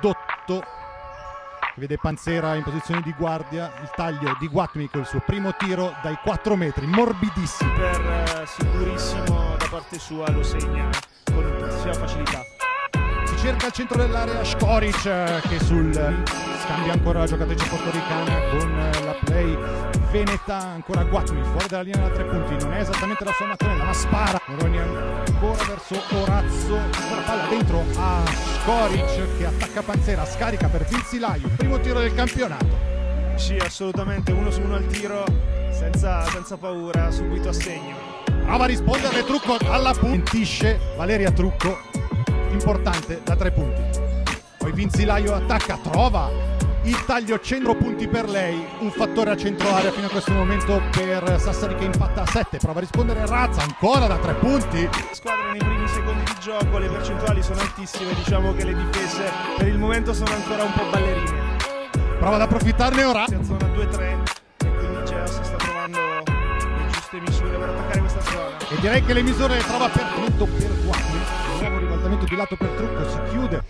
Dotto vede Panzera in posizione di guardia, il taglio di Guatmi con il suo primo tiro dai 4 metri, morbidissimo. Per uh, sicurissimo da parte sua lo segna con tantissima facilità. Si cerca al centro dell'area Skoric che sul scambia ancora la giocatrice portoricana con la play Veneta, ancora Guatmi fuori dalla linea da tre punti, non è esattamente la sua mattonella ma spara. Moroni ancora verso Orazzo, ancora palla dentro a Skoric che attacca Panzera, scarica per Vinzilaiu, primo tiro del campionato. Sì, assolutamente, uno su uno al tiro, senza, senza paura, subito a segno. Prova a rispondere Trucco alla puntisce Valeria Trucco, importante da tre punti. Poi Vinzilaio attacca, trova il taglio centro punti per lei, un fattore a centro area fino a questo momento per Sassari che impatta a 7, prova a rispondere Razza ancora da 3 punti. La squadra nei primi secondi di gioco, le percentuali sono altissime, diciamo che le difese per il momento sono ancora un po' ballerine. Prova ad approfittarne ora. Si zona 2-3 e quindi Geas sta trovando le giuste misure per attaccare questa zona. E direi che le misure le trova per punto per 4. Nuovo ribaltamento di lato per trucco, si chiude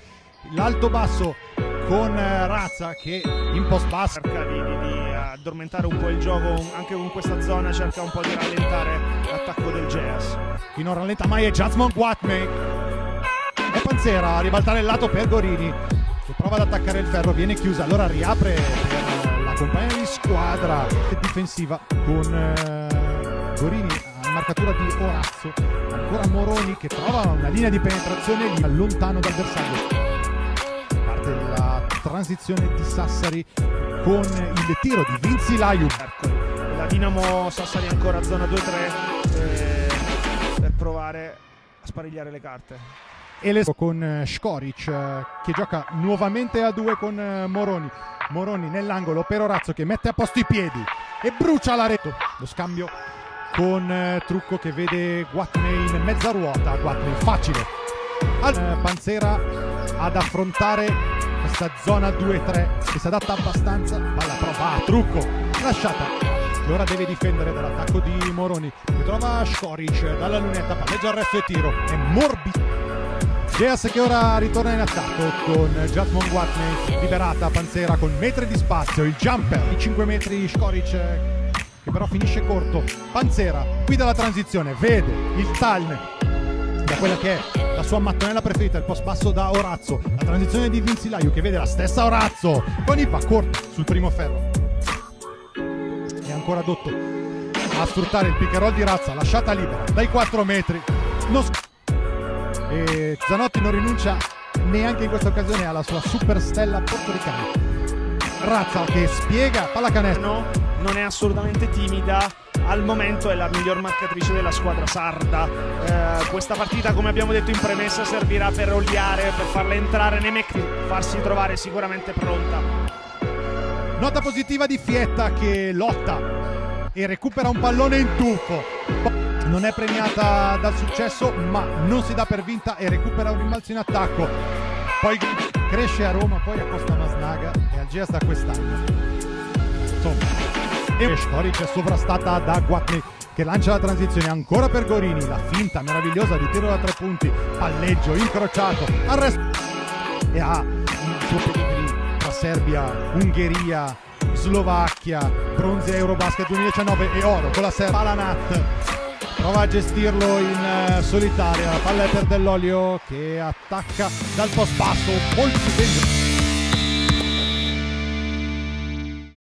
l'alto basso con Razza che in post basso cerca di, di, di, addormentare un po' il gioco anche con questa zona cerca un po' di rallentare l'attacco del Jazz. Chi non rallenta mai è Jasmine Guatme e Panzera a ribaltare il lato per Gorini che prova ad attaccare il ferro viene chiusa allora riapre la compagna di squadra difensiva con eh, Gorini a marcatura di Orazzo ancora Moroni che trova una linea di penetrazione lontano dal bersaglio transizione di Sassari con il tiro di Vinzi Laiu. Ecco, la Dinamo Sassari ancora zona 2-3 eh, per provare a sparigliare le carte. E le con Skoric che gioca nuovamente a due con Moroni. Moroni nell'angolo per Orazzo che mette a posto i piedi e brucia la rete. Lo scambio con Trucco che vede Guatme in mezza ruota. Guatme facile. Al Panzera ad affrontare questa zona 2-3 che si adatta abbastanza palla prova a trucco. Lasciata. Che ora deve difendere dall'attacco di Moroni. Che trova Skoric dalla lunetta palleggia il resto e tiro. È morbido Geas che ora ritorna in attacco con Jasmine Watney liberata Panzera con metri di spazio il jumper di 5 metri Skoric che però finisce corto. Panzera qui dalla transizione vede il taglio da quella che è la sua mattonella preferita, il post basso da Orazzo, la transizione di Vinzilaio che vede la stessa Orazzo, con il va corto sul primo ferro. E ancora Dotto a sfruttare il pick di Razza, lasciata libera dai 4 metri. Non e Zanotti non rinuncia neanche in questa occasione alla sua super stella portoricana. Razza che spiega pallacanestro. No, non è assolutamente timida al momento è la miglior marcatrice della squadra sarda. Eh, questa partita, come abbiamo detto in premessa, servirà per oliare, per farla entrare nei mecchi, farsi trovare sicuramente pronta. Nota positiva di Fietta che lotta e recupera un pallone in tuffo. Non è premiata dal successo, ma non si dà per vinta e recupera un rimbalzo in attacco. Poi cresce a Roma, poi a Costa Masnaga e al Geas da quest'anno. Insomma, e Skoric sovrastata da Guatni che lancia la transizione ancora per Gorini la finta meravigliosa di tiro da tre punti palleggio incrociato arresto e ha il suo pedigree tra Serbia, Ungheria Slovacchia, bronze Eurobasket 2019 e oro con la Serbia Palanat prova a gestirlo in uh, solitaria la palla è per Dell'Olio che attacca dal post basso molto dentro